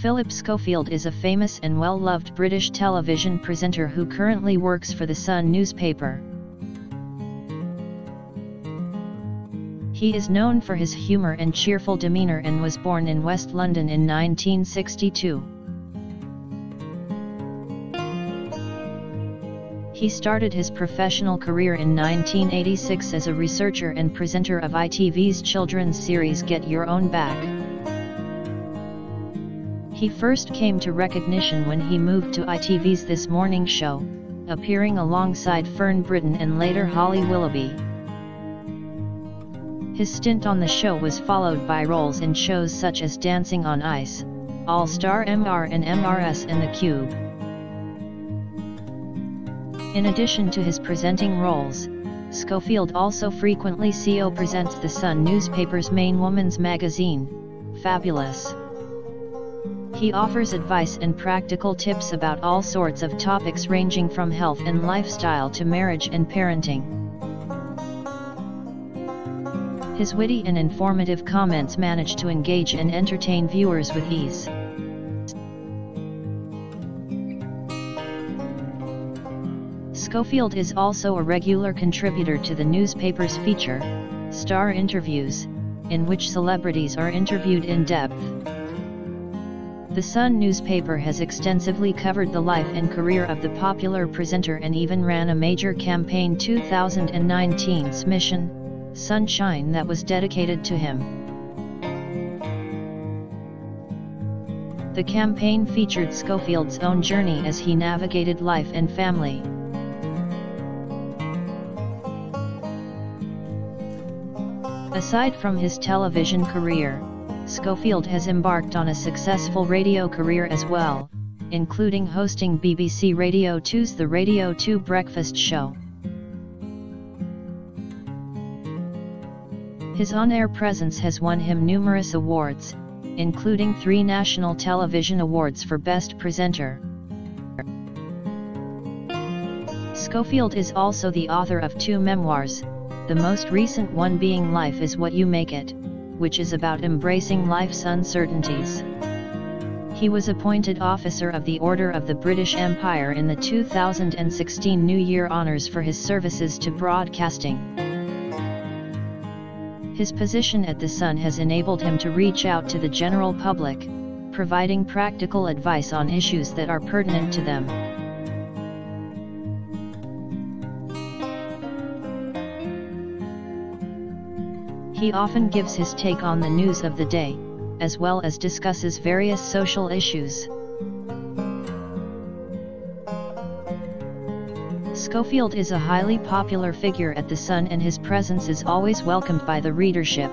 Phillip Schofield is a famous and well-loved British television presenter who currently works for the Sun newspaper. He is known for his humour and cheerful demeanour and was born in West London in 1962. He started his professional career in 1986 as a researcher and presenter of ITV's children's series Get Your Own Back. He first came to recognition when he moved to ITV's This Morning Show, appearing alongside Fern Britton and later Holly Willoughby. His stint on the show was followed by roles in shows such as Dancing on Ice, All Star MR and MRS and The Cube. In addition to his presenting roles, Schofield also frequently CO presents the Sun newspaper's main woman's magazine, Fabulous. He offers advice and practical tips about all sorts of topics ranging from health and lifestyle to marriage and parenting. His witty and informative comments manage to engage and entertain viewers with ease. Schofield is also a regular contributor to the newspaper's feature, Star Interviews, in which celebrities are interviewed in depth. The Sun newspaper has extensively covered the life and career of the popular presenter and even ran a major campaign 2019's Mission, Sunshine that was dedicated to him. The campaign featured Schofield's own journey as he navigated life and family. Aside from his television career, Schofield has embarked on a successful radio career as well, including hosting BBC Radio 2's The Radio 2 Breakfast Show. His on-air presence has won him numerous awards, including three National Television Awards for Best Presenter. Schofield is also the author of two memoirs, the most recent one being Life is What You Make It which is about embracing life's uncertainties. He was appointed Officer of the Order of the British Empire in the 2016 New Year Honours for his services to broadcasting. His position at The Sun has enabled him to reach out to the general public, providing practical advice on issues that are pertinent to them. He often gives his take on the news of the day, as well as discusses various social issues. Schofield is a highly popular figure at The Sun and his presence is always welcomed by the readership.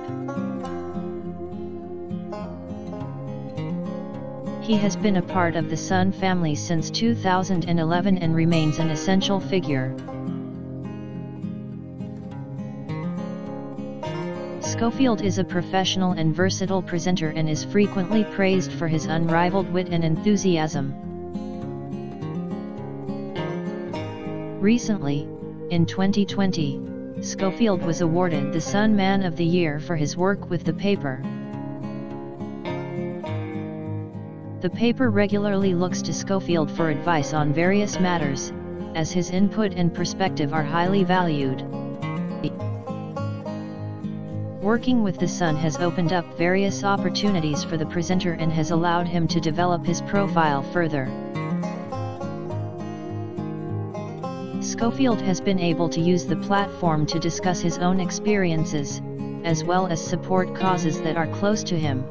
He has been a part of the Sun family since 2011 and remains an essential figure. Schofield is a professional and versatile presenter and is frequently praised for his unrivaled wit and enthusiasm. Recently, in 2020, Schofield was awarded the Sun Man of the Year for his work with the paper. The paper regularly looks to Schofield for advice on various matters, as his input and perspective are highly valued. Working with the Sun has opened up various opportunities for the presenter and has allowed him to develop his profile further. Schofield has been able to use the platform to discuss his own experiences, as well as support causes that are close to him.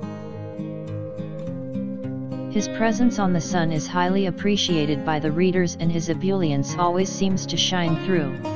His presence on The Sun is highly appreciated by the readers and his ebullience always seems to shine through.